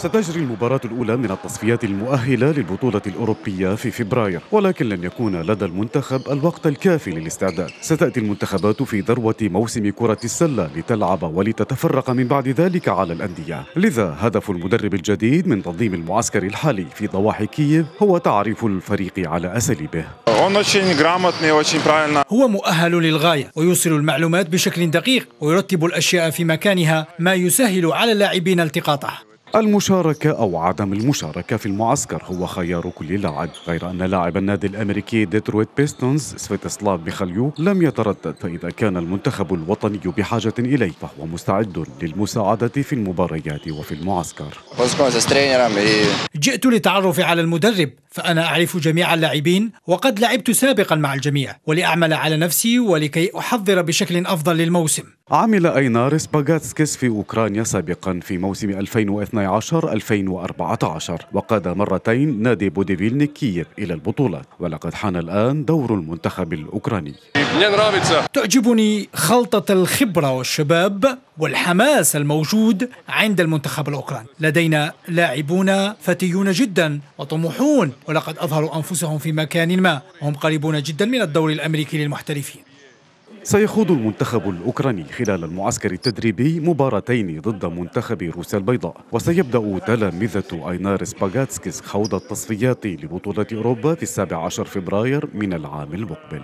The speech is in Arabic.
ستجري المباراة الأولى من التصفيات المؤهلة للبطولة الأوروبية في فبراير ولكن لن يكون لدى المنتخب الوقت الكافي للاستعداد. ستأتي المنتخبات في ذروة موسم كرة السلة لتلعب ولتتفرق من بعد ذلك على الأندية. لذا هدف المدرب الجديد من تنظيم المعسكر الحالي في ضواحي كييف هو تعريف الفريق على أساليبه. هو مؤهل للغاية ويوصل المعلومات بشكل دقيق ويرتب الأشياء في مكانها ما يسهل على اللاعبين التقاطه المشاركة أو عدم المشاركة في المعسكر هو خيار كل لاعب غير أن لاعب النادي الأمريكي ديترويت بيستونز سفيتسلاف بخليو لم يتردد فإذا كان المنتخب الوطني بحاجة إليه فهو مستعد للمساعدة في المباريات وفي المعسكر. جئت للتعرف على المدرب فأنا أعرف جميع اللاعبين وقد لعبت سابقا مع الجميع ولأعمل على نفسي ولكي أحضر بشكل أفضل للموسم. عمل أينارس باغاتسكيس في أوكرانيا سابقا في موسم 2012-2014 وقاد مرتين نادي بوديفيلنيك كييف إلى البطولات ولقد حان الآن دور المنتخب الأوكراني. تعجبني خلطة الخبرة والشباب. والحماس الموجود عند المنتخب الأوكراني لدينا لاعبون فتيون جدا وطموحون ولقد أظهروا أنفسهم في مكان ما. وهم قريبون جدا من الدوري الأمريكي للمحترفين. سيخوض المنتخب الأوكراني خلال المعسكر التدريبي مباراتين ضد منتخب روسيا البيضاء وسيبدأ تلامذة أينارس باغاتسكيس خوض التصفيات لبطولة أوروبا في السابع عشر فبراير من العام المقبل.